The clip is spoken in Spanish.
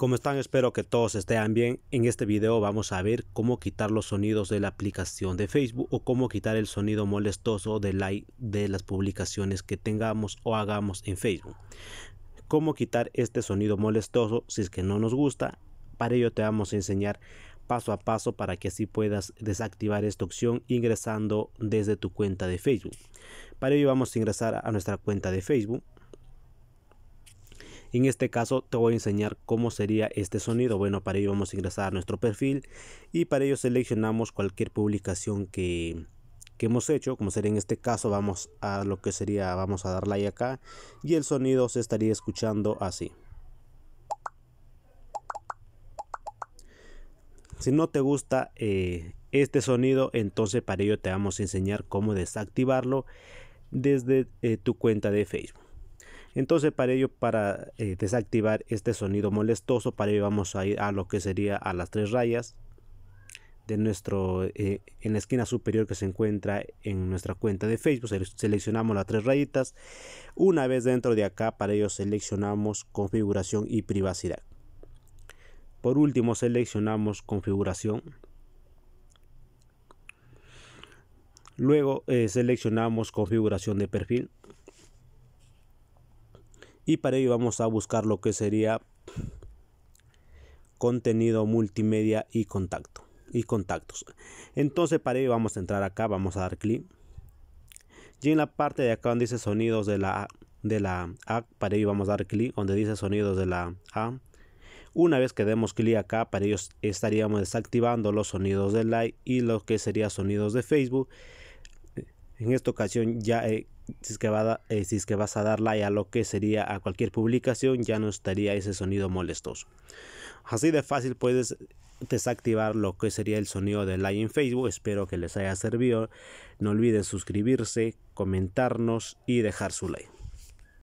¿Cómo están? Espero que todos estén bien. En este video vamos a ver cómo quitar los sonidos de la aplicación de Facebook o cómo quitar el sonido molestoso de like de las publicaciones que tengamos o hagamos en Facebook. Cómo quitar este sonido molestoso si es que no nos gusta. Para ello te vamos a enseñar paso a paso para que así puedas desactivar esta opción ingresando desde tu cuenta de Facebook. Para ello vamos a ingresar a nuestra cuenta de Facebook. En este caso te voy a enseñar cómo sería este sonido. Bueno, para ello vamos a ingresar a nuestro perfil y para ello seleccionamos cualquier publicación que, hemos hecho. Como sería en este caso, vamos a lo que sería, vamos a dar like acá y el sonido se estaría escuchando así. Si no te gusta eh, este sonido, entonces para ello te vamos a enseñar cómo desactivarlo desde eh, tu cuenta de Facebook. Entonces para ello, para eh, desactivar este sonido molestoso, para ello vamos a ir a lo que sería a las tres rayas de nuestro eh, en la esquina superior que se encuentra en nuestra cuenta de Facebook. Seleccionamos las tres rayitas. Una vez dentro de acá, para ello seleccionamos configuración y privacidad. Por último, seleccionamos configuración. Luego eh, seleccionamos configuración de perfil y para ello vamos a buscar lo que sería contenido multimedia y contacto y contactos. Entonces para ello vamos a entrar acá vamos a dar clic. Y en la parte de acá donde dice sonidos de la de la A para ello vamos a dar clic donde dice sonidos de la A. Una vez que demos clic acá para ello estaríamos desactivando los sonidos de like y lo que sería sonidos de Facebook. En esta ocasión ya eh, si, es que va eh, si a dar like a lo que sería a cualquier publicación ya no estaría ese sonido molestoso. Así de fácil puedes desactivar lo que sería el sonido de like en Facebook. Espero que les haya servido. No olviden suscribirse comentarnos y dejar su like